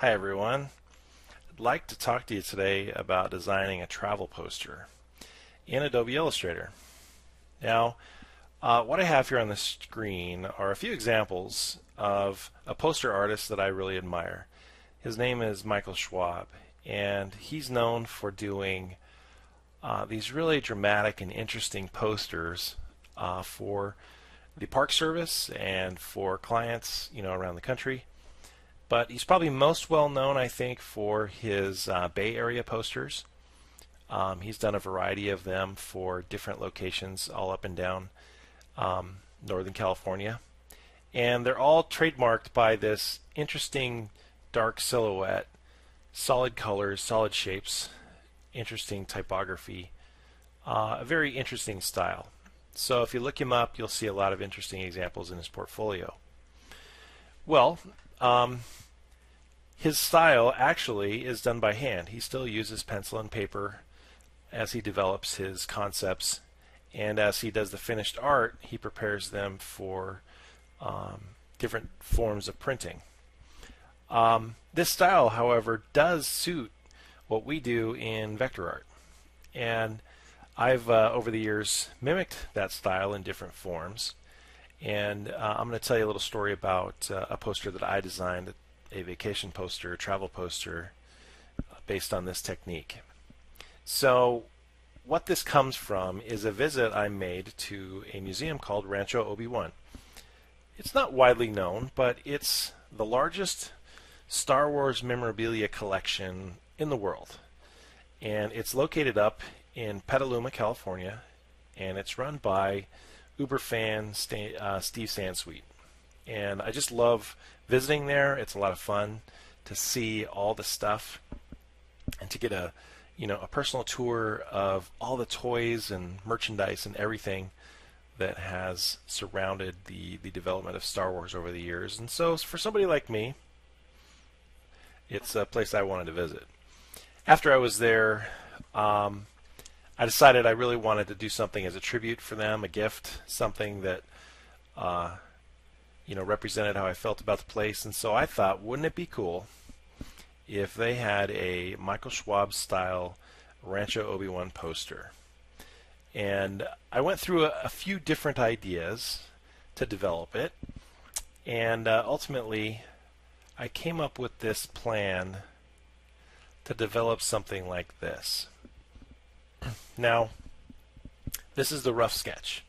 Hi everyone. I'd like to talk to you today about designing a travel poster in Adobe Illustrator. Now, uh, what I have here on the screen are a few examples of a poster artist that I really admire. His name is Michael Schwab, and he's known for doing uh, these really dramatic and interesting posters uh, for the Park Service and for clients, you know, around the country. But he's probably most well known, I think, for his uh, Bay Area posters. Um, he's done a variety of them for different locations all up and down um, Northern California. And they're all trademarked by this interesting dark silhouette, solid colors, solid shapes, interesting typography, uh, a very interesting style. So if you look him up, you'll see a lot of interesting examples in his portfolio. Well, um, his style actually is done by hand. He still uses pencil and paper as he develops his concepts, and as he does the finished art, he prepares them for um, different forms of printing. Um, this style, however, does suit what we do in vector art. And I've, uh, over the years, mimicked that style in different forms. And uh, I'm going to tell you a little story about uh, a poster that I designed, a vacation poster, a travel poster, uh, based on this technique. So, what this comes from is a visit I made to a museum called Rancho Obi-Wan. It's not widely known, but it's the largest Star Wars memorabilia collection in the world. And it's located up in Petaluma, California, and it's run by uber fan uh, Steve Sansweet. And I just love visiting there. It's a lot of fun to see all the stuff and to get a you know a personal tour of all the toys and merchandise and everything that has surrounded the the development of Star Wars over the years. And so for somebody like me, it's a place I wanted to visit. After I was there, um, I decided I really wanted to do something as a tribute for them, a gift, something that uh, you know represented how I felt about the place. And so I thought, wouldn't it be cool if they had a Michael Schwab style Rancho Obi-Wan poster? And I went through a, a few different ideas to develop it, and uh, ultimately I came up with this plan to develop something like this. Now, this is the rough sketch.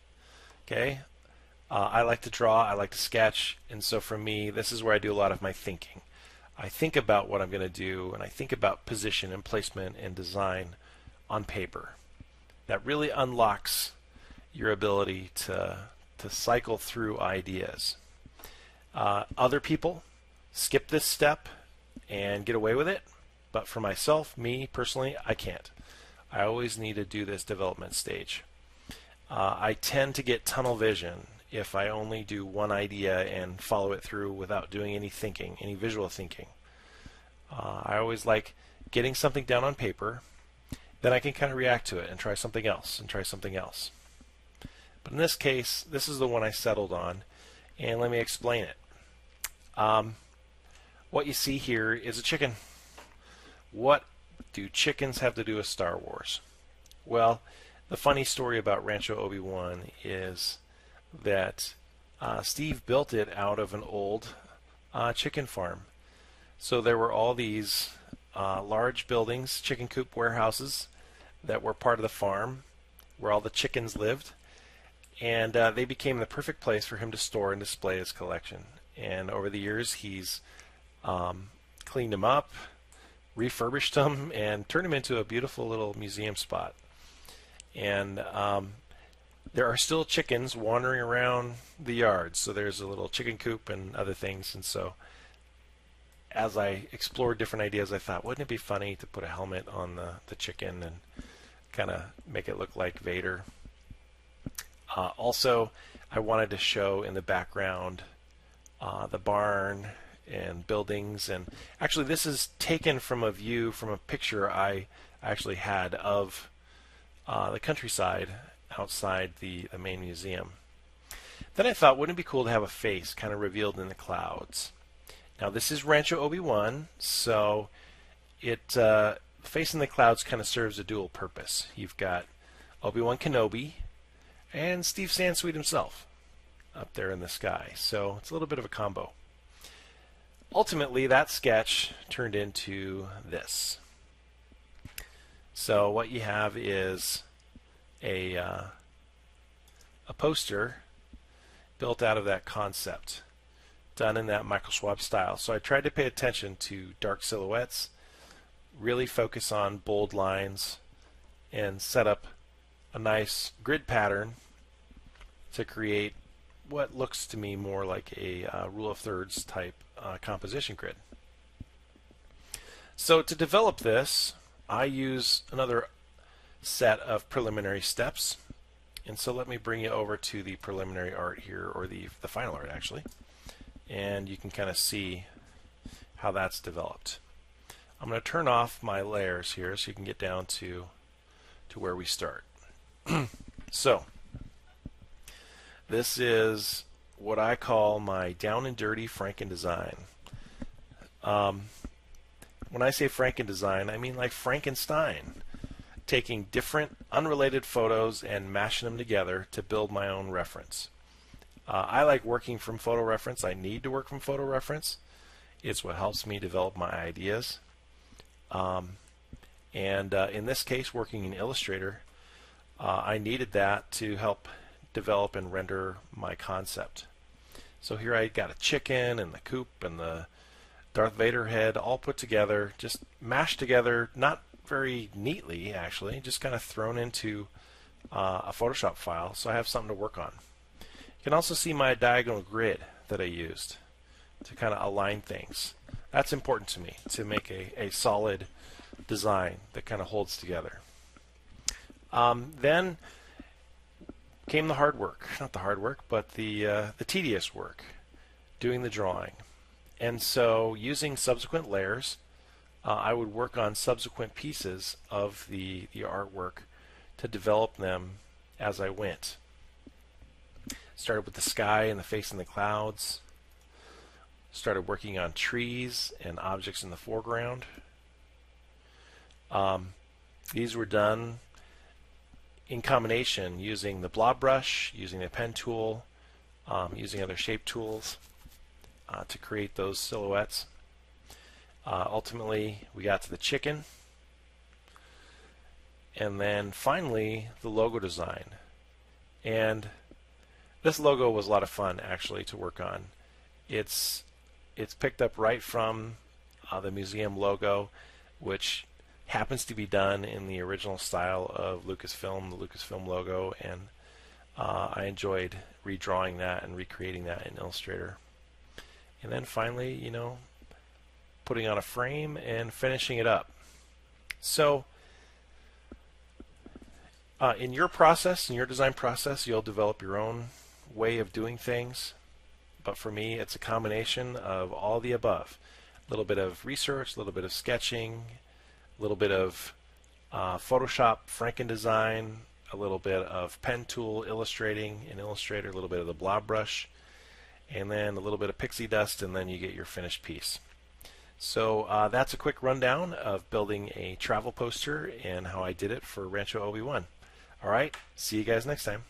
Okay, uh, I like to draw, I like to sketch, and so for me, this is where I do a lot of my thinking. I think about what I'm going to do, and I think about position and placement and design on paper. That really unlocks your ability to to cycle through ideas. Uh, other people skip this step and get away with it, but for myself, me personally, I can't. I always need to do this development stage. Uh, I tend to get tunnel vision if I only do one idea and follow it through without doing any thinking, any visual thinking. Uh, I always like getting something down on paper, then I can kind of react to it and try something else and try something else. But in this case, this is the one I settled on, and let me explain it. Um, what you see here is a chicken. What do chickens have to do with Star Wars? Well, the funny story about Rancho Obi-Wan is that uh, Steve built it out of an old uh, chicken farm. So there were all these uh, large buildings, chicken coop warehouses, that were part of the farm where all the chickens lived. And uh, they became the perfect place for him to store and display his collection. And over the years, he's um, cleaned them up, refurbished them and turned them into a beautiful little museum spot. And um, there are still chickens wandering around the yard. So there's a little chicken coop and other things. And so as I explored different ideas, I thought, wouldn't it be funny to put a helmet on the, the chicken and kind of make it look like Vader? Uh, also, I wanted to show in the background uh, the barn and buildings. And actually, this is taken from a view from a picture I actually had of uh, the countryside outside the, the main museum. Then I thought, wouldn't it be cool to have a face kind of revealed in the clouds? Now this is Rancho Obi-Wan, so it uh, facing the clouds kind of serves a dual purpose. You've got Obi-Wan Kenobi and Steve Sansweet himself up there in the sky. So it's a little bit of a combo. Ultimately, that sketch turned into this. So what you have is a uh, a poster built out of that concept, done in that Michael style. So I tried to pay attention to dark silhouettes, really focus on bold lines, and set up a nice grid pattern to create what looks to me more like a uh, rule of thirds type uh, composition grid. So to develop this, I use another set of preliminary steps. And so let me bring you over to the preliminary art here, or the, the final art actually. And you can kind of see how that's developed. I'm going to turn off my layers here so you can get down to, to where we start. so this is what I call my down and dirty Franken design. Um, when I say Franken design, I mean like Frankenstein, taking different unrelated photos and mashing them together to build my own reference. Uh, I like working from photo reference. I need to work from photo reference. It's what helps me develop my ideas. Um, and uh, in this case, working in Illustrator, uh, I needed that to help develop and render my concept. So here I got a chicken and the coop and the Darth Vader head all put together, just mashed together, not very neatly actually, just kind of thrown into uh, a Photoshop file so I have something to work on. You can also see my diagonal grid that I used to kind of align things. That's important to me to make a, a solid design that kind of holds together. Um, then came the hard work. Not the hard work, but the, uh, the tedious work, doing the drawing. And so using subsequent layers, uh, I would work on subsequent pieces of the, the artwork to develop them as I went. Started with the sky and the face and the clouds. Started working on trees and objects in the foreground. Um, these were done in combination using the blob brush, using the pen tool, um, using other shape tools uh, to create those silhouettes. Uh, ultimately, we got to the chicken. And then finally, the logo design. And this logo was a lot of fun actually to work on. It's it's picked up right from uh, the museum logo, which happens to be done in the original style of Lucasfilm, the Lucasfilm logo, and uh, I enjoyed redrawing that and recreating that in Illustrator. And then finally, you know, putting on a frame and finishing it up. So, uh, in your process, in your design process, you'll develop your own way of doing things. But for me, it's a combination of all the above. A little bit of research, a little bit of sketching, a little bit of uh, Photoshop, Franken design, a little bit of pen tool illustrating in Illustrator, a little bit of the blob brush, and then a little bit of pixie dust, and then you get your finished piece. So uh, that's a quick rundown of building a travel poster and how I did it for Rancho Obi-Wan. All right, see you guys next time.